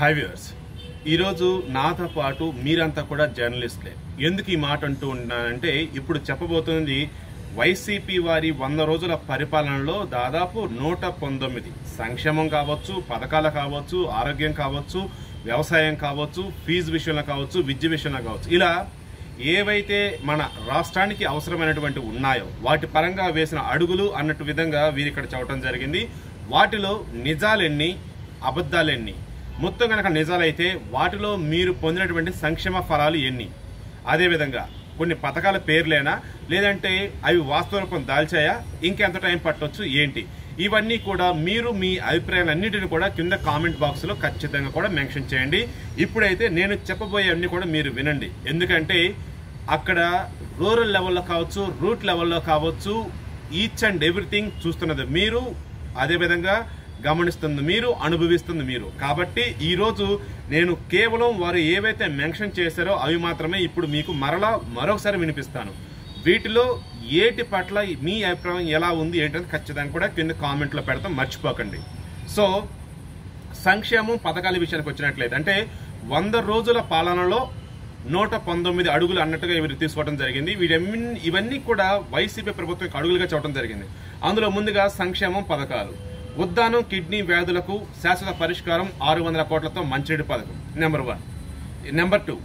High viewers ఈరోజు నాతో పాటు మీరంతా కూడా జర్నలిస్ట్లే. ఎందుకు ఈ మాట అంటూ ఉన్నానంటే ఇప్పుడు చెప్పబోతుంది వైసీపీ వారి వంద రోజుల పరిపాలనలో దాదాపు నూట పంతొమ్మిది. సంక్షేమం కావచ్చు పథకాలు కావచ్చు ఆరోగ్యం కావచ్చు వ్యవసాయం కావచ్చు ఫీజు విషయంలో కావచ్చు విద్య విషయంలో కావచ్చు. ఇలా ఏవైతే మన రాష్ట్రానికి అవసరమైనటువంటి ఉన్నాయో వాటి పరంగా వేసిన అడుగులు అన్నట్టు విధంగా వీరిక్కడ ఇక్కడ చెప్పడం జరిగింది. వాటిలో నిజాలెన్ని అబద్ధాలెన్ని మొత్తం కనుక నిజాలైతే వాటిలో మీరు పొందినటువంటి సంక్షేమ ఫలాలు ఎన్ని? అదేవిధంగా కొన్ని పథకాల పేర్లేనా? లేదంటే అవి వాస్తవ రూపం దాల్చాయా? ఇంకెంత టైం పట్టవచ్చు ఏంటి? ఇవన్నీ కూడా మీరు మీ అభిప్రాయాలన్నింటిని కూడా కింద కామెంట్ బాక్స్లో ఖచ్చితంగా కూడా మెన్షన్ చేయండి. ఇప్పుడైతే నేను చెప్పబోయే అన్ని కూడా మీరు వినండి. ఎందుకంటే అక్కడ రూరల్ లెవెల్లో కావచ్చు రూట్ లెవెల్లో కావచ్చు ఈచ్ అండ్ ఎవ్రీథింగ్ చూస్తున్నది మీరు. అదేవిధంగా గమనిస్తుంది మీరు అనుభవిస్తుంది మీరు. కాబట్టి ఈరోజు నేను కేవలం వారు ఏవైతే మెన్షన్ చేశారో అవి మాత్రమే ఇప్పుడు మీకు మరలా మరొకసారి వినిపిస్తాను. వీటిలో ఏటి పట్ల మీ అభిప్రాయం ఎలా ఉంది ఏంటంటే ఖచ్చితంగా కూడా కింద కామెంట్లో పెడతాం మర్చిపోకండి. సో సంక్షేమం పథకాల విషయానికి వచ్చినట్లయితే అంటే వంద రోజుల పాలనలో నూట పంతొమ్మిది అడుగులు అన్నట్టుగా ఇవి తీసుకోవడం జరిగింది. వీటన్ని ఇవన్నీ కూడా వైసీపీ ప్రభుత్వం అడుగులుగా చూడటం జరిగింది. అందులో ముందుగా సంక్షేమం పథకాలు. ఉద్దానం కిడ్నీ వ్యాధులకు శాశ్వత పరిష్కారం ఆరు వందల కోట్లతో మంచినీటి పథకం. నెంబర్ వన్ నెంబర్ టూ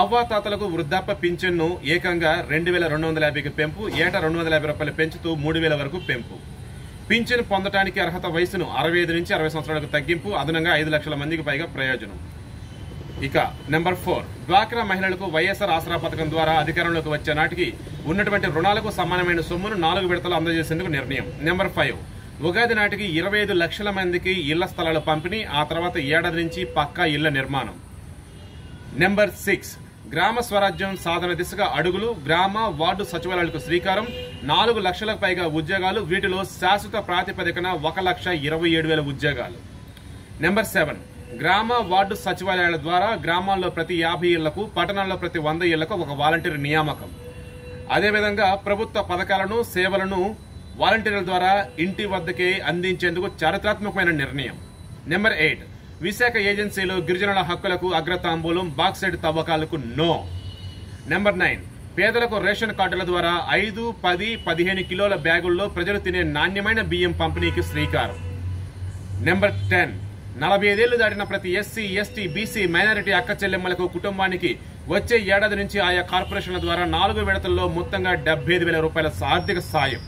అవ్వాతాతలకు వృద్ధాప్య పింఛన్ను ఏకంగా రెండు వేల రెండు వందల యాభైకి పెంపు ఏటా రెండు వందల యాభై రూపాయలు పెంచుతూ మూడు వేల వరకు పెంపు. పింఛను పొందడానికి అర్హత వయసును అరవై ఐదు నుంచి అరవై సంవత్సరాలకు తగ్గింపు అదనంగా ఐదు లక్షల మందికి పైగా ప్రయోజనం. ఇక నెంబర్ ఫోర్ డ్వాక్రా మహిళలకు వైఎస్ఆర్ ఆసరా పథకం ద్వారా అధికారంలోకి వచ్చే నాటికి ఉన్నటువంటి రుణాలకు సమానమైన సొమ్మును నాలుగు విడతలు అందజేసేందుకు నిర్ణయం. నెంబర్ ఫైవ్ ఉగాది నాటికి ఇరవై ఐదు లక్షల మందికి ఇళ్ళ స్థలాలు పంపిణీ ఆ తర్వాత ఏడాది నుంచి పక్కా ఇళ్ళ నిర్మాణం. నెంబర్ సిక్స్ గ్రామ స్వరాజ్యం సాధన దిశగా అడుగులు గ్రామ వార్డు సచివాలయాలకు శ్రీకారం. నాలుగు లక్షలకు పైగా ఉద్యోగాలు వీటిలో శాశ్వత ప్రాతిపదికన ఒక లక్ష ఇరవై ఏడు వేల ఉద్యోగాలు. నెంబర్ సెవెన్ గ్రామ వార్డు సచివాలయాల ద్వారా గ్రామాల్లో ప్రతి యాభై ఇళ్ళకు పట్టణాల్లో ప్రతి వంద ఇళ్ళకు ఒక వాలంటీర్ నియామకం. అదేవిధంగా ప్రభుత్వ పథకాలను సేవలను వాలంటీర్ల ద్వారా ఇంటి వద్దకే అందించేందుకు చారిత్రాత్మకమైన నిర్ణయం. నెంబర్ ఎయిట్ విశాఖ ఏజెన్సీలో గిరిజనుల హక్కులకు అగ్రతాంబూలం బాక్సైడ్ తవ్వకాలకు నో నెంబర్ నైన్ పేదలకు రేషన్ కార్డుల ద్వారా ఐదు పది పదిహేను కిలోల బ్యాగుల్లో ప్రజలు తినే నాణ్యమైన బియ్యం పంపిణీకి శ్రీకారం. నెంబర్ టెన్ నలభై ఐదేళ్ళు దాటిన ప్రతి ఎస్సీ ఎస్టీ బీసీ మైనారిటీ అక్క చెల్లెమ్మలకు కుటుంబానికి వచ్చే ఏడాది నుంచి ఆయా కార్పొరేషన్ల ద్వారా నాలుగు విడతల్లో మొత్తంగా డెబ్బై ఐదు వేల రూపాయల ఆర్థిక సాయం.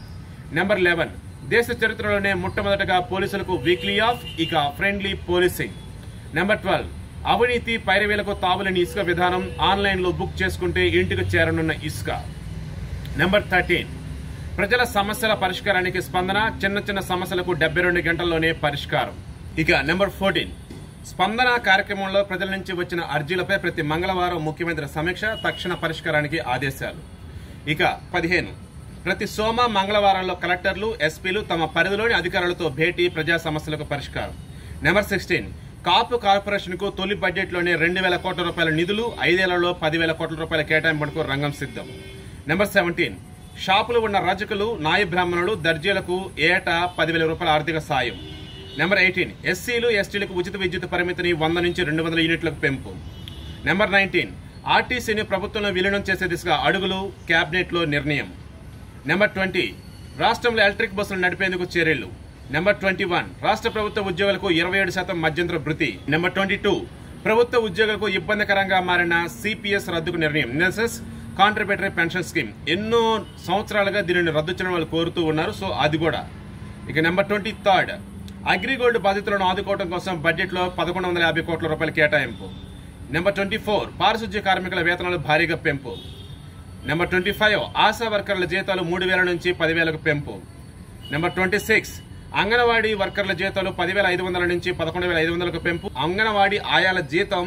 నెంబర్ లెవెన్ దేశ చరిత్రలోనే మొట్టమొదటగా పోలీసులకు వీక్లీ ఆఫ్ ఇక ఫ్రెండ్లీ పోలీసింగ్ నెంబర్ ట్వెల్వ్ అవినీతి పైరవీలకు తావులేని ఇసుక విధానం ఆన్లైన్లో బుక్ చేసుకుంటే ఇంటికి చేరనున్న ఇసుక. నెంబర్ థర్టీన్ ప్రజల సమస్యల పరిష్కారానికి స్పందన చిన్న చిన్న సమస్యలకు డెబ్బై రెండు గంటల్లోనే పరిష్కారం. ఇక నెంబర్ ఫోర్టీన్ స్పందన కార్యక్రమంలో ప్రజల నుంచి వచ్చిన అర్జీలపై ప్రతి మంగళవారం ముఖ్యమంత్రి సమీక్ష తక్షణ పరిష్కారానికి ఆదేశాలు. ఇక పదిహేను. ప్రతి సోమ మంగళవారంలో కలెక్టర్లు ఎస్పీలు తమ పరిధిలోని అధికారులతో భేటీ ప్రజా సమస్యలకు పరిష్కారం. Number sixteen. కాపు కార్పొరేషన్కు తొలి బడ్జెట్లోనే రెండు వేల కోట్ల రూపాయల నిధులు ఐదేళ్ళలో పదివేల కోట్ల రూపాయల కేటాయింపునకు రంగం సిద్ధం. Number seventeen. షాపులు ఉన్న రజకులు నాయ బ్రాహ్మణులు దర్జీలకు ఏటా పదివేల రూపాయల ఆర్థిక సాయం. Number eighteen. ఎస్సీలు ఎస్టీలకు ఉచిత విద్యుత్ పరిమితిని వంద నుంచి రెండు వందల యూనిట్లకు పెంపు. Number nineteen. ఆర్టీసీని ప్రభుత్వంలో విలీనం చేసే దిశగా అడుగులు క్యాబినెట్లో నిర్ణయం. నెంబర్ ట్వంటీ రాష్ట్రంలో ఎలక్ట్రిక్ బస్సులు నడిపేందుకు చర్యలు. నెంబర్ ట్వంటీ వన్ రాష్ట్ర ప్రభుత్వ ఉద్యోగులకు ఇరవై ఏడు శాతం మధ్యంతర భృతి నెంబర్ ట్వంటీ టూ ప్రభుత్వ ఉద్యోగులకు ఇబ్బందికరంగా మారిన సిపిఎస్ రద్దుకు నిర్ణయం. నెసెస్ కాంట్రిబ్యూటరీ పెన్షన్ స్కీమ్ ఎన్నో సంవత్సరాలుగా దీనిని రద్దు చేయడం వాళ్ళు కోరుతూ ఉన్నారు. సో అది కూడా. ఇక నెంబర్ ట్వంటీ థర్డ్ అగ్రిగోల్డ్ బాధితులను ఆదుకోవడం కోసం బడ్జెట్లో పదకొండు వందల యాభై కోట్ల రూపాయల కేటాయింపు. నెంబర్ ట్వంటీ ఫోర్ పారిశుద్ధ్య కార్మికుల వేతనాలు భారీగా పెంపు. నెంబర్ ట్వంటీ ఫైవ్ ఆశా వర్కర్ల జీతాలు మూడు వేల నుంచి పదివేలకు పెంపు. నెంబర్ ట్వంటీ సిక్స్ అంగన్వాడీ వర్కర్ల జీతాలు పదివేల ఐదు వందల నుంచి పదకొండు వేల ఐదు వందలకు పెంపు. అంగన్వాడీ ఆయాల జీతం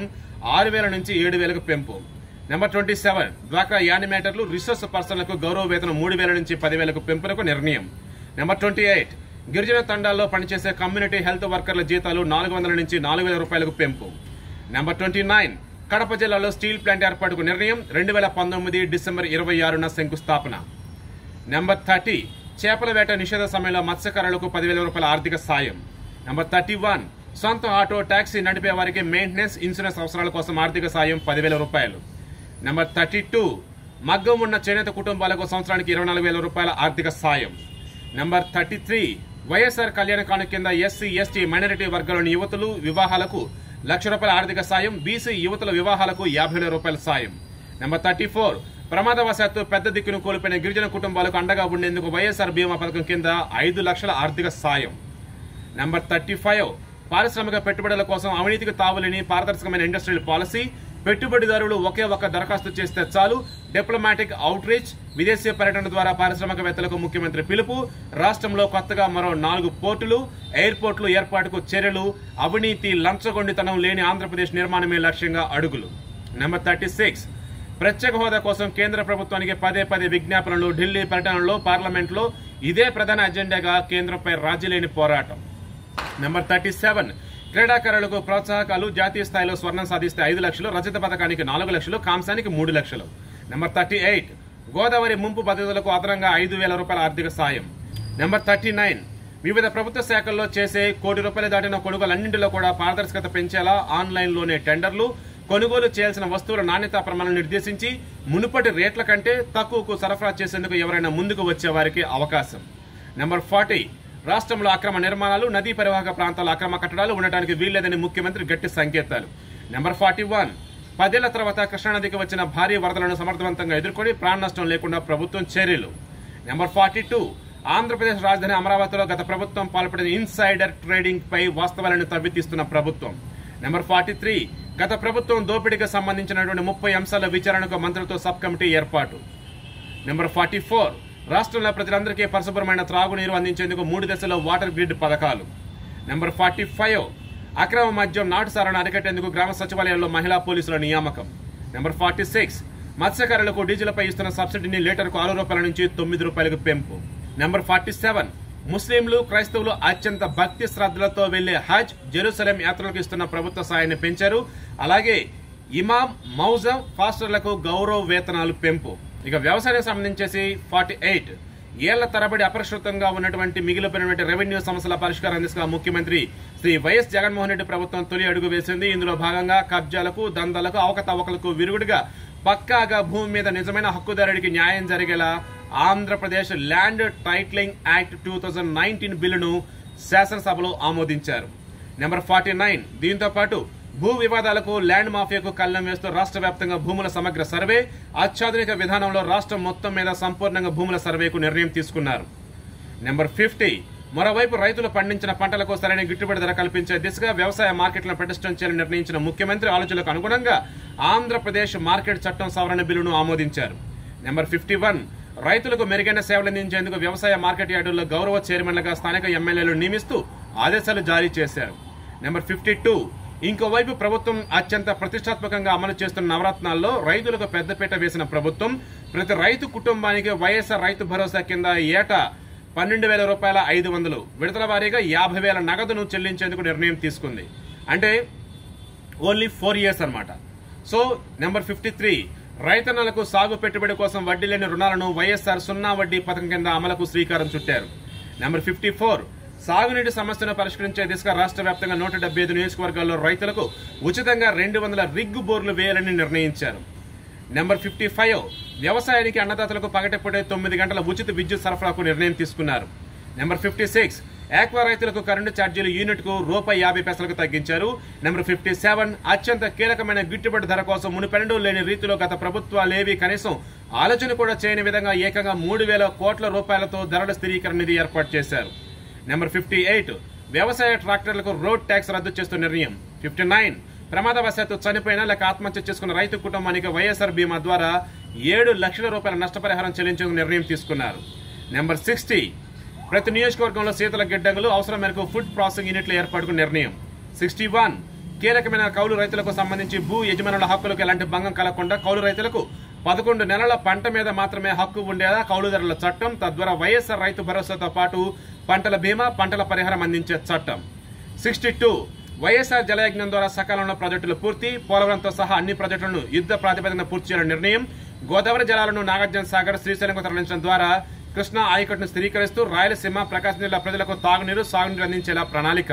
ఆరు వేల నుంచి ఏడు వేలకు పెంపు. నెంబర్ ట్వంటీ సెవెన్ డ్వాక్రా యానిమేటర్లు రిసోర్స్ పర్సన్లకు గౌరవ వేతనం మూడు వేల నుంచి పదివేలకు పెంపునకు నిర్ణయం. నెంబర్ ట్వంటీ ఎయిట్ గిరిజన తండాల్లో పనిచేసే కమ్యూనిటీ హెల్త్ వర్కర్ల జీతాలు నాలుగు వందల నుంచి నాలుగు వేల రూపాయలకు పెంపు. నెంబర్ ట్వంటీ నైన్ కడప జిల్లాలో స్టీల్ ప్లాంట్ ఏర్పాటుకు నిర్ణయం రెండు వేల పంతొమ్మిది డిసెంబర్ ఇరవై ఆరున శంకుస్థాపన. నెంబర్ థర్టీ చేపల వేట నిషేధ సమయంలో మత్స్యకారులకు పదివేల రూపాయల ఆర్థిక సాయం. నెంబర్ థర్టీ వన్ సొంత ఆటో ట్యాక్సీ నడిపే వారికి మెయింటెనెన్స్ ఇన్సూరెన్స్ అవసరాల కోసం ఆర్థిక సాయం పదివేల రూపాయలు. నెంబర్ థర్టీ టూ మగ్గం ఉన్న చేనేత కుటుంబాలకు సంవత్సరానికి ఇరవై నాలుగు వేల రూపాయల ఆర్థిక సాయం. నెంబర్ థర్టీ త్రీ వైఎస్ఆర్ కళ్యాణ కాను కింద ఎస్సీ ఎస్టీ మైనారిటీ వర్గాల్లోని యువతులు వివాహాలకు లక్ష రూపాయల ఆర్థిక సాయం బీసీ యువతుల వివాహాలకు యాభై వేల రూపాయల సాయం. నెంబర్ థర్టీ ఫోర్ ప్రమాదవశాత్తు పెద్ద దిక్కును కోల్పోయిన గిరిజన కుటుంబాలకు అండగా ఉండేందుకు వైఎస్ఆర్ బీమా పథకం కింద ఐదు లక్షల ఆర్థిక సాయం. నెంబర్ థర్టీ ఫైవ్ పారిశ్రామిక పెట్టుబడుల కోసం అవినీతికి తావులేని పారదర్శకమైన ఇండస్ట్రియల్ పాలసీ పెట్టుబడిదారులు ఒకే ఒక్క దరఖాస్తు చేస్తే చాలు. డిప్లొమాటిక్ అవుట్ రీచ్ విదేశీ పర్యటన ద్వారా పారిశ్రామికవేత్తలకు ముఖ్యమంత్రి పిలుపు. రాష్ట్రంలో కొత్తగా మరో నాలుగు పోర్టులు ఎయిర్పోర్టులు ఏర్పాటుకు చర్యలు. అవినీతి లంచగొండితనం లేని ఆంధ్రప్రదేశ్ నిర్మాణమే లక్ష్యంగా అడుగులు. నెంబర్ థర్టీ సిక్స్ ప్రత్యేక హోదా కోసం కేంద్ర ప్రభుత్వానికి పదే పదే విజ్ఞాపనలు. ఢిల్లీ పర్యటనలో పార్లమెంట్లో ఇదే ప్రధాన అజెండాగా కేంద్రంపై రాజీలేని పోరాటం. నెంబర్ థర్టీ సెవెన్ క్రీడాకారులకు ప్రోత్సాహకాలు జాతీయ స్థాయిలో స్వర్ణం సాధిస్తే ఐదు లక్షలు రజత పథకానికి నాలుగు లక్షలు కాంసానికి మూడు లక్షలు. నెంబర్ థర్టీ ఎయిట్ గోదావరి ముంపు పద్ధతులకు అదనంగా ఐదు వేల రూపాయల ఆర్థిక సాయం. నెంబర్ థర్టీ నైన్ వివిధ ప్రభుత్వ శాఖల్లో చేసే కోటి రూపాయలు దాటిన కొనుగోలన్నింటిలో కూడా పారదర్శకత పెంచేలా ఆన్లైన్లోనే టెండర్లు కొనుగోలు చేయాల్సిన వస్తువుల నాణ్యతా ప్రమాణాలను నిర్దేశించి మునుపటి రేట్ల కంటే తక్కువకు సరఫరా చేసేందుకు ఎవరైనా ముందుకు వచ్చే వారికి అవకాశం. నెంబర్ ఫార్టీ రాష్ట్రంలో అక్రమ నిర్మాణాలు నదీ పరివాహక ప్రాంతాల అక్రమ కట్టడాలు ఉండటానికి వీల్లేదని ముఖ్యమంత్రి గట్టి సంకేతాలు. Number forty one. పదేళ్ళ తర్వాత కృష్ణానదికి వచ్చిన భారీ వరదలను సమర్థవంతంగా ఎదుర్కొని ప్రాణ నష్టం లేకుండా ప్రభుత్వం చర్యలు. Number forty two. ఆంధ్రప్రదేశ్ రాజధాని అమరావతిలో గత ప్రభుత్వం పాల్పడిన ఇన్సైడర్ ట్రేడింగ్ పై వాస్తవాలను తవ్వితీస్తున్న ప్రభుత్వం. Number forty three. గత ప్రభుత్వం దోపిడీకి సంబంధించినటువంటి ముప్పై అంశాల విచారణకు మంత్రులతో సబ్ కమిటీ ఏర్పాటు. Number forty four. రాష్ట్రంలో ప్రజలందరికీ పరిశుభ్రమైన త్రాగునీరు అందించేందుకు మూడు దశలో వాటర్ గ్రిడ్ పథకాలు. నెంబర్ ఫార్టీ ఫైవ్ అక్రమ మద్యం నాటుసారాన్ని అరికట్టేందుకు గ్రామ సచివాలయాల్లో మహిళా పోలీసుల నియామకం. నెంబర్ ఫార్టీ సిక్స్ మత్స్యకారులకు డీజిల్పై ఇస్తున్న సబ్సిడీని లీటర్కు ఆరు రూపాయల నుంచి తొమ్మిది రూపాయలకు పెంపు. నెంబర్ ఫార్టీ సెవెన్ ముస్లింలు క్రైస్తవులు అత్యంత భక్తి శ్రద్ధలతో వెళ్ళే హజ్ జెరూసలేం యాత్రలకు ఇస్తున్న ప్రభుత్వ సాయాన్ని పెంచారు. అలాగే ఇమాం మౌజం ఫాస్టర్లకు గౌరవ వేతనాలు పెంపు. ఇక వ్యవసాయానికి సంబంధించేసి ఫార్టీ ఎయిట్ ఏళ్ళ తరబడి అపరిష్కృతంగా ఉన్నటువంటి మిగిలిపోయినటువంటి రెవెన్యూ సమస్యల పరిష్కారం దిశగా ముఖ్యమంత్రి శ్రీ వైఎస్ జగన్మోహన్ రెడ్డి ప్రభుత్వం తొలి అడుగు వేసింది. ఇందులో భాగంగా కబ్జాలకు దందాలకు అవకతవకలకు విరుగుడుగా పక్కాగా భూమి మీద నిజమైన హక్కుదారుడికి న్యాయం జరిగేలా Andhra Pradesh land titling act two thousand nineteen బిల్లును శాసనసభలో ఆమోదించారు. నెంబర్ ఫార్టీ నైన్ దీంతో పాటు భూ వివాదాలకు ల్యాండ్ మాఫియాకు కళ్ళం వేస్తూ రాష్ట్ర వ్యాప్తంగా భూముల సమగ్ర సర్వే అత్యాధునిక విధానంలో రాష్ట్రం మొత్తం మీద సంపూర్ణంగా భూముల సర్వేకు నిర్ణయం తీసుకున్నారు. నెంబర్ ఫిఫ్టీ మరోవైపు రైతులు పండించిన పంటలకు సరైన గిట్టుబాటు ధర కల్పించే దిశగా వ్యవసాయ మార్కెట్లను పటిష్టం చేయాలని నిర్ణయించిన ముఖ్యమంత్రి ఆలోచనలకు అనుగుణంగా ఆంధ్రప్రదేశ్ మార్కెట్ చట్టం సవరణ బిల్లును ఆమోదించారు. నెంబర్ ఫిఫ్టీ వన్ రైతులకు మెరుగైన సేవలు అందించేందుకు వ్యవసాయ మార్కెట్ యార్డుల్లో గౌరవ చైర్మన్లుగా స్థానిక ఎమ్మెల్యేలు నియమిస్తూ ఆదేశాలు జారీ చేశారు. నెంబర్ ఫిఫ్టీ టూ ఇంకోవైపు ప్రభుత్వం అత్యంత ప్రతిష్టాత్మకంగా అమలు చేస్తున్న నవరత్నాల్లో రైతులకు పెద్దపీట వేసిన ప్రభుత్వం ప్రతి రైతు కుటుంబానికి వైఎస్ఆర్ రైతు భరోసా కింద ఏటా పన్నెండు వేల రూపాయల ఐదు వందలు. విడతల వారీగా యాభై వేల నగదును చెల్లించేందుకు నిర్ణయం తీసుకుంది. అంటే ఓన్లీ ఫోర్ ఇయర్స్ అనమాట సో నెంబర్ ఫిఫ్టీ త్రీ రైతన్నలకు సాగు పెట్టుబడి కోసం వడ్డీ లేని రుణాలను వైఎస్ఆర్ సున్నా వడ్డీ పథకం కింద అమలుకు శ్రీకారం చుట్టారు. నెంబర్ ఫిఫ్టీ ఫోర్ సాగునీటి సమస్యను పరిష్కరించే దిశగా రాష్ట్ర వ్యాప్తంగా నూట డెబ్బై ఐదు నియోజకవర్గాల్లో రైతులకు ఉచితంగా రెండు వందల రిగ్గు బోర్లు వేయాలని నిర్ణయించారు. నెంబర్ ఫిఫ్టీ ఫైవ్ వ్యవసాయానికి అన్నదాతలకు పగటిపూటే తొమ్మిది గంటల ఉచిత విద్యుత్ సరఫరాకు నిర్ణయం తీసుకున్నారు. నెంబర్ ఫిఫ్టీ సిక్స్ ఆక్వా రైతులకు కరెంటు ఛార్జీలు యూనిట్కు రూపాయి యాభై పైసలకు తగ్గించారు. నెంబర్ ఫిఫ్టీ సెవెన్ అత్యంత కీలకమైన గిట్టుబాటు ధర కోసం మునిపెండు లేని రీతిలో గత ప్రభుత్వాలేవి కనీసం ఆలోచన కూడా చేయని విధంగా ఏకంగా మూడు వేల కోట్ల రూపాయలతో ధరల స్థిరీకరణ నిధి ఏర్పాటు చేశారు. Number fifty eight. వ్యవసాయ ట్రాక్టర్లకు రోడ్ ట్యాక్స్ రద్దు చేస్తూ నిర్ణయం. Fifty nine. ప్రమాదవశాత్తు చనిపోయిన లేక ఆత్మహత్య చేసుకున్న రైతు కుటుంబానికి వైఎస్ఆర్ బీమా ద్వారా ఏడు లక్షల రూపాయల నష్టపరిహారం చెల్లించేందుకు నిర్ణయం తీసుకున్నారు. Number sixty. ప్రతి నియోజకవర్గంలో శీతల గిడ్డంగులు అవసరం మేరకు ఫుడ్ ప్రాసెసింగ్ యూనిట్లు ఏర్పాటుకు నిర్ణయం. Sixty one. కీలకమైన కౌలు రైతులకు సంబంధించి భూ యజమానుల హక్కులకు ఎలాంటి భంగం కలగకుండా కౌలు రైతులకు పదకొండు నెలల పంట మీద మాత్రమే హక్కు ఉండేలా కౌలుదారుల చట్టం తద్వారా వైఎస్ఆర్ రైతు భరోసాతో పాటు పంటల బీమా పంటల పరిహారం అందించే చట్టం. సిక్స్టీ టూ వైఎస్ఆర్ జలయజ్ఞం ద్వారా సకాలంలో ప్రాజెక్టులు పూర్తి పోలవరంతో సహా అన్ని ప్రాజెక్టులను యుద్ధ ప్రాతిపదికన పూర్తి చేయాలని నిర్ణయం గోదావరి జలాలను నాగార్జున సాగర్ శ్రీశైలంకు తరలించడం ద్వారా కృష్ణా ఆయకట్టును స్థిరీకరిస్తూ రాయలసీమ ప్రకాశం జిల్లా ప్రజలకు తాగునీరు సాగునీరు అందించేలా ప్రణాళిక.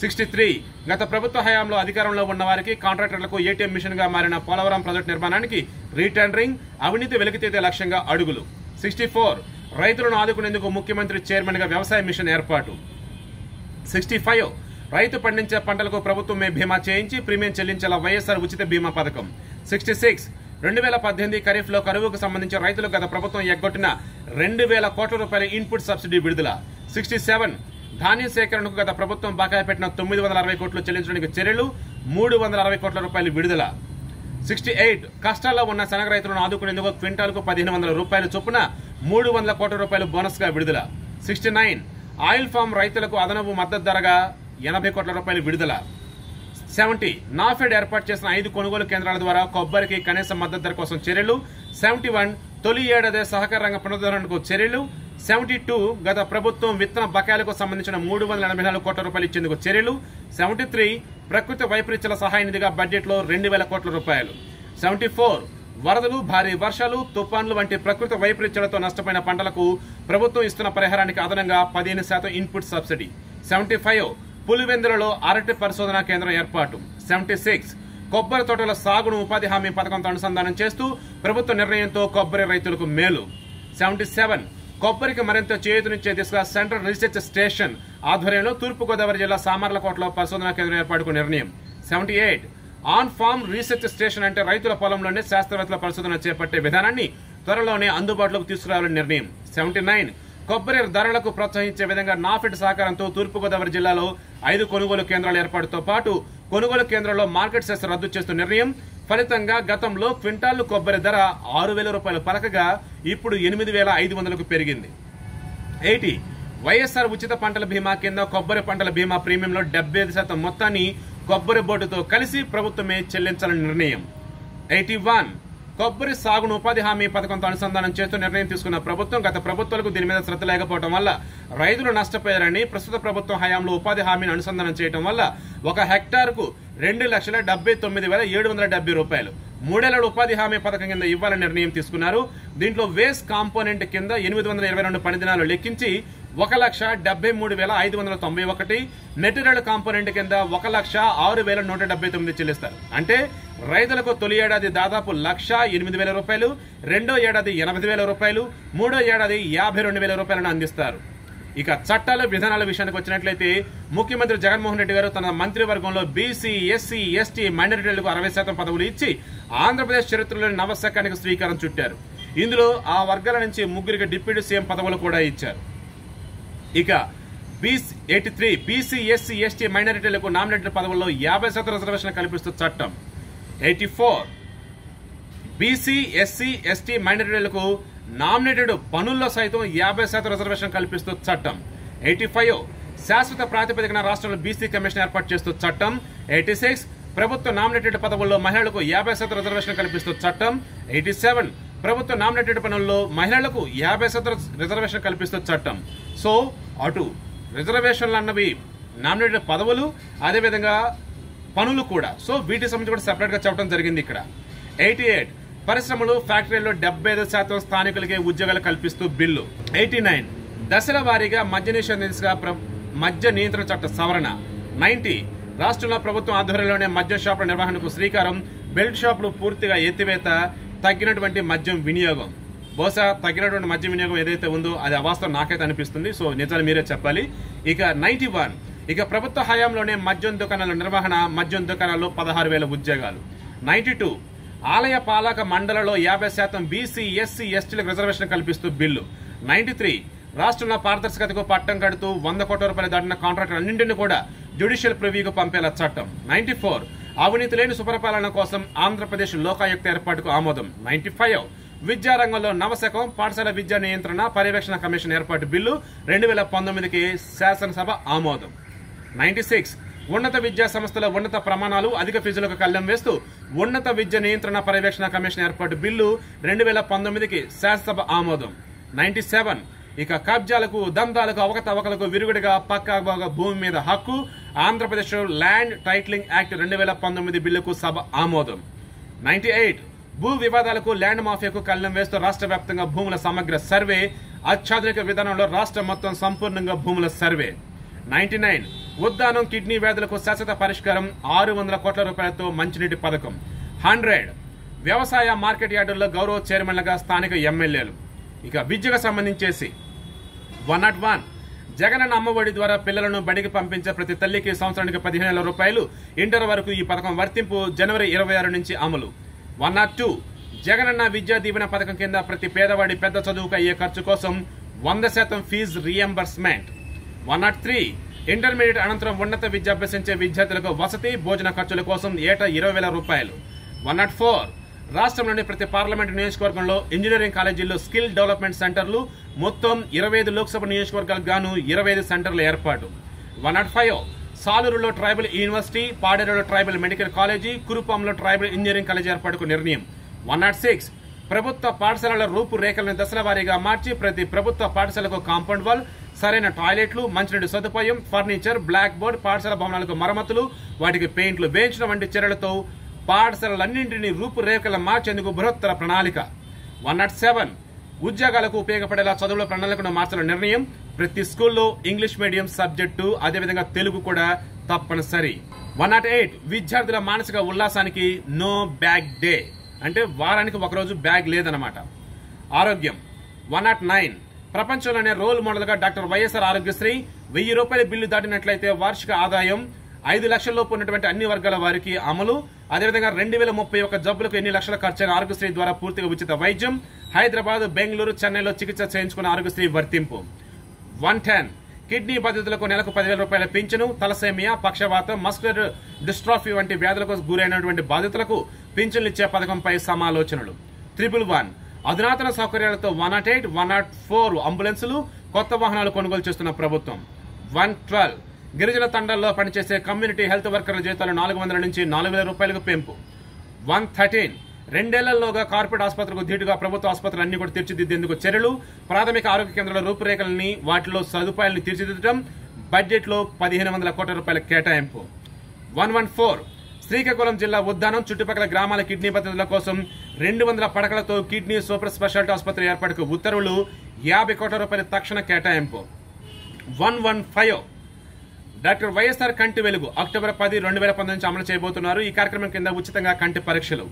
సిక్స్టీ త్రీ గత ప్రభుత్వ హయాంలో అధికారంలో ఉన్న వారికి కాంట్రాక్టర్లకు ఏటీఎం మిషన్గా మారిన పోలవరం ప్రాజెక్టు నిర్మాణానికి రీటెండరింగ్ అవినీతి వెలికితీతే లక్ష్యంగా అడుగులు. సిక్స్టీ ఫోర్ రైతులను ఆదుకునేందుకు ముఖ్యమంత్రి చైర్మన్గా వ్యవసాయ మిషన్ ఏర్పాటు. Sixty five. రైతు పండించే పంటలకు ప్రభుత్వమే బీమా చేయించి ప్రీమియం చెల్లించేలా వైఎస్ఆర్ ఉచిత బీమా పథకం. Sixty six. రెండు వేల పద్దెనిమిది ఖరీఫ్లో కరువుకు సంబంధించి రైతులు గత ప్రభుత్వం ఎగ్గొట్టిన రెండు వేల కోట్ల రూపాయల ఇన్పుట్ సబ్సిడీ విడుదల. Sixty seven. ధాన్యం సేకరణకు గత ప్రభుత్వం బకాయి పెట్టిన తొమ్మిది వందల అరవై కోట్లు చెల్లించడానికి చర్యలు మూడు వందల అరవై కోట్ల రూపాయలు విడుదల. Sixty eight. కష్టాల్లో ఉన్న శనగ రైతులను ఆదుకునేందుకు క్వింటాల్కు పదిహేను వందల రూపాయల చొప్పున మూడు వందల కోట్ల రూపాయలు బోనస్గా విడుదల. సిక్స్టీ నైన్ ఆయిల్ ఫామ్ రైతులకు అదనపు మద్దతు ధరగా ఎనభై కోట్ల రూపాయలు విడుదల. సెవెంటీ నాఫెడ్ ఏర్పాటు చేసిన ఐదు కొనుగోలు కేంద్రాల ద్వారా కొబ్బరికి కనీస మద్దతు ధర కోసం చర్యలు. సెవెంటీ వన్ తొలి ఏడాది సహకార రంగ పునరుద్ధరణకు చర్యలు. సెవెంటీ టూ గత ప్రభుత్వం విత్తన బకాయిలకు సంబంధించిన మూడు వందల ఎనభై నాలుగు కోట్ల రూపాయలు ఇచ్చేందుకు చర్యలు. సెవెంటీ త్రీ ప్రకృతి వైపరీత్యాల సహాయ నిధిగా బడ్జెట్లో రెండు వేల కోట్ల రూపాయలు. సెవెంటీ ఫోర్ వరదలు భారీ వర్షాలు తుఫాన్లు వంటి ప్రకృతి వైపరీత్యాలతో నష్టపోయిన పంటలకు ప్రభుత్వం ఇస్తున్న పరిహారానికి అదనంగా పదిహేను శాతం ఇన్పుట్ సబ్సిడీ. సెవెంటీ ఫైవ్ పులివెందులలో అరటి పరిశోధనా కేంద్రం ఏర్పాటు. సెవెంటీ సిక్స్ కొబ్బరి తోటల సాగును ఉపాధి హామీ పథకంతో అనుసంధానం చేస్తూ ప్రభుత్వ నిర్ణయంతో కొబ్బరి రైతులకు మేలు. సెవెంటీ సెవెన్ కొబ్బరికి మరింత చేయూతనిచ్చే దిశగా సెంట్రల్ రీసెర్చ్ స్టేషన్ ఆధ్వర్యంలో తూర్పుగోదావరి జిల్లా సామర్లకోటలో పరిశోధనా కేంద్రం ఏర్పాటుకు నిర్ణయం. Seventy eight on farm research station అంటే రైతుల పొలంలోనే శాస్త్రవేత్తల పరిశోధన చేపట్టే విధానాన్ని త్వరలోనే అందుబాటులోకి తీసుకురావాలని నిర్ణయం. Seventy nine. కొబ్బరి ధరలకు ప్రోత్సహించే విధంగా నాఫెడ్ సహకారంతో తూర్పుగోదావరి జిల్లాలో ఐదు కొనుగోలు కేంద్రాల ఏర్పాటుతో పాటు కొనుగోలు కేంద్రంలో మార్కెట్ సెస్ రద్దు చేస్తున్న నిర్ణయం. ఫలితంగా గతంలో క్వింటాళ్ళు కొబ్బరి ధర ఆరు వేల రూపాయలు పలకగా ఇప్పుడు ఎనిమిది వేల ఐదు వందలకు పెరిగింది. ఎయిటీ. వైఎస్ఆర్ ఉచిత పంటల బీమా కింద కొబ్బరి పంటల బీమా ప్రీమియంలో డెబ్బై ఐదు శాతం మొత్తాన్ని కొబ్బరి బోర్డుతో కలిసి ప్రభుత్వమే చెల్లించాలని నిర్ణయం. Eighty one. కొబ్బరి సాగును ఉపాధి హామీ పథకంతో అనుసంధానం చేస్తూ నిర్ణయం తీసుకున్న ప్రభుత్వం గత ప్రభుత్వాలకు దీని మీద శ్రద్ధ లేకపోవడం వల్ల రైతులు నష్టపోయారని ప్రస్తుత ప్రభుత్వం హయాంలో ఉపాధి హామీని అనుసంధానం చేయడం వల్ల ఒక హెక్టార్కు రెండు లక్షల డెబ్బై తొమ్మిది వేల ఏడు వందల డెబ్బై రూపాయలు. మూడేళ్ళ ఉపాధి హామీ పథకం కింద ఇవ్వాలని నిర్ణయం తీసుకున్నారు. దీంట్లో వేస్ట్ కాంపోనెంట్ కింద ఎనిమిది వందల ఇరవై రెండు పని దినాలు లెక్కించి ఒక లక్ష డెబ్బై మూడు వేల ఐదు వందల తొంభై ఒకటి మెటీరియల్ కాంపోనెంట్ కింద ఒక లక్ష ఆరు వేల నూట డెబ్బై తొమ్మిది చెల్లిస్తారు. అంటే రైతులకు తొలి ఏడాది దాదాపు లక్ష ఎనిమిది వేల రూపాయలు రెండో ఏడాది ఎనభై వేల రూపాయలు మూడో ఏడాది యాభై రెండు వేల రూపాయలను అందిస్తారు. ఇక చట్టాల విధానాల విషయానికి వచ్చినట్లయితే ముఖ్యమంత్రి జగన్మోహన్ రెడ్డి గారు తన మంత్రివర్గంలో బీసీ ఎస్సీ ఎస్టీ మైనారిటీలకు అరవై శాతం పదవులు ఇచ్చి ఆంధ్రప్రదేశ్ చరిత్రలోని నవశకానికి శ్రీకారం చుట్టారు. ఇందులో ఆ వర్గాల నుంచి ముగ్గురికి డిప్యూటీ సీఎం పదవులు కూడా ఇచ్చారు. ఇక BC eighty three BC SC ST మైనారిటీలకు నామినేటెడ్ పదవుల్లో యాభై శాతం రిజర్వేషన్ కల్పిస్తూ చట్టం. Eighty four BC SC ST మైనారిటీలకు నామినేటెడ్ పనుల్లో సైతం యాభై శాతం రిజర్వేషన్ కల్పిస్తూ చట్టం. ఎయిటీ ఫైవ్ శాశ్వత ప్రాతిపదికన రాష్ట్రంలో బీసీ కమిషన్ ఏర్పాటు చేస్తూ చట్టం. ఎయిటీ సిక్స్ ప్రభుత్వ నామినేటెడ్ పదవుల్లో మహిళలకు యాభై శాతం రిజర్వేషన్ కల్పిస్తూ చట్టం. ఎయిటీ సెవెన్ ప్రభుత్వ నామినేటెడ్ పనుల్లో మహిళలకు యాభై శాతం రిజర్వేషన్ కల్పిస్తూ చట్టం. సో అటు రిజర్వేషన్లు అన్నవి నామినేటెడ్ పదవులు అదేవిధంగా పనులు కూడా. సో వీటి సంబంధించి కూడా సెపరేట్గా చెప్పడం జరిగింది ఇక్కడ. ఎయిటీ ఎయిట్ పరిశ్రమలు ఫ్యాక్టరీల్లో డెబ్బై ఐదు శాతం స్థానికులకే ఉద్యోగాలు కల్పిస్తూ బిల్లు. ఎయిటీ నైన్ దశల వారీగా మద్య నిషేధ దిశగా మద్య నియంత్రణ చట్ట సవరణ. నైన్టీ రాష్ట్రంలో ప్రభుత్వం ఆధ్వర్యంలోనే మద్య షాపుల నిర్వహణకు శ్రీకారం బెల్ట్ షాపులు పూర్తిగా ఎత్తివేత తగ్గినటువంటి మద్యం వినియోగం. బహుశా తగ్గినటువంటి మద్యం వినియోగం ఏదైతే ఉందో అది అవాస్తవం నాకైతే అనిపిస్తుంది. సో నిజాలు మీరే చెప్పాలి. ఇక నైన్టీ వన్. ఇక ప్రభుత్వ హయాంలోనే మద్యం దుకాణాల నిర్వహణ మద్యం దుకాణాల్లో పదహారు వేల ఉద్యోగాలు. Ninety two. ఆలయ పాలక మండలలో యాభై శాతం బీసీ ఎస్సీ ఎస్టీలకు రిజర్వేషన్ కల్పిస్తూ బిల్లు. Ninety three. రాష్ట్రంలో పారదర్శకతకు పట్టం కడుతూ వంద కోట్ల రూపాయలు దాటిన కాంట్రాక్టర్ అన్నింటిని కూడా జ్యుడిషియల్ ప్రివ్యూకు పంపేలా చట్టం. Ninety four. అవినీతి లేని సుపరిపాలన కోసం ఆంధ్రప్రదేశ్ లోకాయుక్త ఏర్పాటుకు ఆమోదం. నైన్టీ ఫైవ్ విద్యారంగంలో నవశకం పాఠశాల విద్యా నియంత్రణ పర్యవేక్షణ కమిషన్ ఏర్పాటు బిల్లు రెండు వేల పంతొమ్మిదికి శాసనసభ ఆమోదం. నైన్టీ సిక్స్ ఉన్నత విద్యా సంస్థల ఉన్నత ప్రమాణాలు అధిక ఫీజులకు కళ్ళెం వేస్తూ ఉన్నత విద్య నియంత్రణ పర్యవేక్షణ కమిషన్ ఏర్పాటు బిల్లు రెండు వేల పంతొమ్మిదికి శాసనసభ ఆమోదం. నైన్టీ సెవెన్ ఇక కబ్జాలకు దందాలకు అవకతవకలకు విరుగుడిగా పక్కా భూమి మీద హక్కు ఆంధ్రప్రదేశ్ ల్యాండ్ టైటిలింగ్ యాక్ట్ రెండు వేల పంతొమ్మిది బిల్లుకు సభ ఆమోదం. నైన్టీ ఎయిట్ భూ వివాదాలకు ల్యాండ్ మాఫియాకు కళ్ళం వేస్తూ రాష్ట్ర వ్యాప్తంగా భూముల సమగ్ర సర్వే అత్యాధునిక విధానంలో రాష్ట్రం మొత్తం సంపూర్ణంగా భూముల survey. Ninety nine Uddanam kidney వ్యాధులకు శాశ్వత పరిష్కారం ఆరు వందల కోట్ల రూపాయలతో మంచినీటి పథకం. హండ్రెడ్ వ్యవసాయ మార్కెట్ యార్డుల్లో గౌరవ చైర్మన్లుగా స్థానిక ఎమ్మెల్యేలు. ఇక విద్యకు సంబంధించేసి one not one Jagananna Amma Vodi ద్వారా పిల్లలను బడికి పంపించే ప్రతి తల్లికి సంవత్సరానికి పదిహేను వేల రూపాయలు. ఇంటర్ వరకు ఈ పథకం వర్తింపు జనవరి ఇరవై ఆరు నుంచి అమలు. One not two Jagananna Vidya Deevena పథకం కింద ప్రతి పేదవాడి పెద్ద చదువుకు అయ్యే ఖర్చు కోసం వంద శాతం fee reimbursement. One not three intermediate అనంతరం ఉన్నత విద్య అభ్యసించే విద్యార్థులకు వసతి భోజన ఖర్చుల కోసం ఏటా ఇరవై వేల రూపాయలు. వన్ నాట్ ఫోర్ రాష్ట్రంలోని ప్రతి పార్లమెంటు నియోజకవర్గంలో ఇంజనీరింగ్ కాలేజీల్లో స్కిల్ డెవలప్మెంట్ సెంటర్లు మొత్తం ఇరవై ఐదు లోక్సభ నియోజకవర్గాలకు గాను ఇరవై ఐదు సెంటర్ల ఏర్పాటు. వన్ నాట్ ఫైవ్ సాలూరులో ట్రైబల్ యూనివర్సిటీ పాడేరులో ట్రైబల్ మెడికల్ కాలేజీ కురుపాంలో ట్రైబల్ ఇంజనీరింగ్ కాలేజీ ఏర్పాటుకు నిర్ణయం. వన్ నాట్ సిక్స్ ప్రభుత్వ పాఠశాలల రూపురేఖలను దశల వారీగా మార్చి ప్రతి ప్రభుత్వ పాఠశాలకు కాంపౌండ్ వాల్ సరైన టాయిలెట్లు మంచినీటి సదుపాయం ఫర్నిచర్ బ్లాక్ బోర్డ్ పాఠశాల భవనాలకు మరమ్మతులు వాటికి పెయింట్లు వేయించడం వంటి చర్యలతో పాఠశాలలన్నింటినీ రూపురేఖలు మార్చేందుకు బృహత్తర ప్రణాళిక. వన్ నాట్ సెవెన్ ఉద్యోగాలకు ఉపయోగపడేలా చదువుల ప్రణాళికను మార్చడం నిర్ణయం ప్రతి స్కూల్లో ఇంగ్లీష్ మీడియం సబ్జెక్టు అదేవిధంగా తెలుగు కూడా తప్పనిసరి. వన్ నాట్ ఎయిట్ విద్యార్థుల మానసిక ఉల్లాసానికి నో బ్యాగ్ డే. అంటే వారానికి ఒకరోజు బ్యాగ్ లేదన్నమాట. ఆరోగ్యం. వన్ నాట్ నైన్ ప్రపంచంలోనే రోల్ మోడల్గా డాక్టర్ వైఎస్ఆర్ ఆరోగ్యశ్రీ వెయ్యి రూపాయల బిల్లు దాటినట్లయితే వార్షిక ఆదాయం ఐదు లక్షల్లోపు ఉన్నటువంటి అన్ని వర్గాల వారికి అమలు. అదేవిధంగా రెండు వేల ముప్పై ఒక్క జబ్బులకు ఎన్ని లక్షల ఖర్చుగా ఆరోగ్యశ్రీ ద్వారా పూర్తిగా ఉచిత వైద్యం. హైదరాబాద్ బెంగళూరు చెన్నైలో చికిత్స చేయించుకున్న ఆరోగ్యశ్రీ వర్తింపు. One ten. కిడ్నీ బాధితులకు నెలకు పదివేల రూపాయల పింఛను తలసేమియా పక్షవాతం మస్కులర్ డిస్ట్రాఫీ వంటి వ్యాధులకు గురైనటువంటి బాధితులకు పింఛన్లు ఇచ్చే పథకంపై సమాలోచనలు. Triple one. అధునాతన సౌకర్యాలతో one not eight one not four అంబులెన్సులు కొత్త వాహనాలు కొనుగోలు చేస్తున్న ప్రభుత్వం. One twelve. గిరిజన తండాల్లో పనిచేసే కమ్యూనిటీ హెల్త్ వర్కర్ల జీతాలు నాలుగు వందల నుంచి నాలుగు వేల రూపాయలకు పెంపు. One thirteen. రెండేళ్ళలోగా కార్పొరేట్ ఆసుపత్రులకు ధీటుగా ప్రభుత్వ ఆసుపత్రులు అన్ని కూడా తీర్చిదిద్దేందుకు చర్యలు ప్రాథమిక ఆరోగ్య కేంద్రాల రూపురేఖలని వాటిలో సదుపాయాలను తీర్చిదిద్దడం బడ్జెట్లో పదిహేను వందల కోట్ల రూపాయల కేటాయింపు. వన్ వన్ ఫోర్ శ్రీకాకుళం జిల్లా ఉద్దానం చుట్టుపక్కల గ్రామాల కిడ్నీ పద్ధతుల కోసం రెండు వందల పడకలతో కిడ్నీ సూపర్ స్పెషాలిటీ ఆసుపత్రి ఏర్పాటుకు ఉత్తర్వులు యాభై కోట్ల రూపాయల తక్షణ కేటాయింపు. One one five doctor YSR Kanti Velugu October పది రెండు వేల పంతొమ్మిది నుంచి అమలు చేయబోతున్నారు. ఈ కార్యక్రమం కింద ఉచితంగా కంటి పరీక్షలు.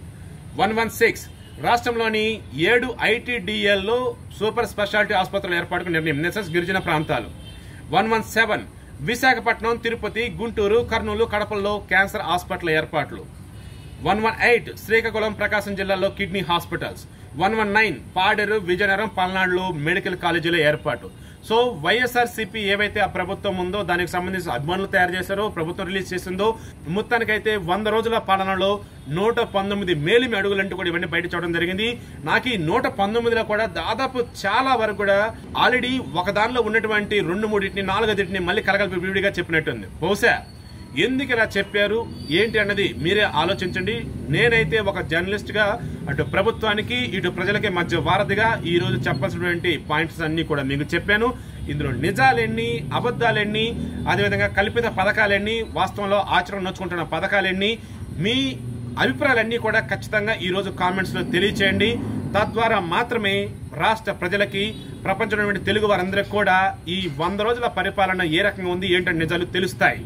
వన్ వన్ సిక్స్ రాష్ట్రంలోని ఏడు ఐటీడీఎల్లో సూపర్ స్పెషాలిటీ ఆసుపత్రుల ఏర్పాటుకు నిర్ణయం. నెసెస్ గిరిజన ప్రాంతాలు. One one seven Visakhapatnam Tirupati Guntur Kurnool కడపల్లో cancer hospital ఏర్పాట్లు. One one eight Srikakulam Prakasam జిల్లాలో kidney hospitals. One one nine Paderu Vizianagaram పల్నాడులో మెడికల్ కాలేజీల ఏర్పాటు. సో వైఎస్ఆర్ సిపి ఏవైతే ఆ ప్రభుత్వం ఉందో దానికి సంబంధించిన అభిమానులు తయారు చేశారో ప్రభుత్వం రిలీజ్ చేసిందో మొత్తానికైతే వంద రోజుల పాలనలో నూట పంతొమ్మిది మేలిమి అడుగులంటూ కూడా ఇవన్నీ బయట చూడడం జరిగింది. నాకు ఈ నూట పంతొమ్మిదిలో కూడా దాదాపు చాలా వరకు కూడా ఆల్రెడీ ఒక దానిలో ఉన్నటువంటి రెండు మూడింటిని నాలుగదింటిని మళ్ళీ కలగలిపి విడిగా చెప్పినట్టుంది. బహుశా ఎందుకు ఇలా చెప్పారు? ఏంటి అన్నది మీరే ఆలోచించండి. నేనైతే ఒక జర్నలిస్ట్గా అటు ప్రభుత్వానికి ఇటు ప్రజలకి మధ్య వారధిగా ఈ రోజు చెప్పాల్సినటువంటి పాయింట్స్ అన్ని కూడా మీకు చెప్పాను. ఇందులో నిజాలెన్ని అబద్ధాలెన్ని అదేవిధంగా కల్పిత పథకాలెన్ని వాస్తవంలో ఆచరణ నొచ్చుకుంటున్న పథకాలెన్ని మీ అభిప్రాయాలన్నీ కూడా ఖచ్చితంగా ఈ రోజు కామెంట్స్లో తెలియచేయండి. తద్వారా మాత్రమే రాష్ట్ర ప్రజలకి ప్రపంచంలో తెలుగు వారందరికీ కూడా ఈ వంద రోజుల పరిపాలన ఏ రకంగా ఉంది ఏంటంటే నిజాలు తెలుస్తాయి.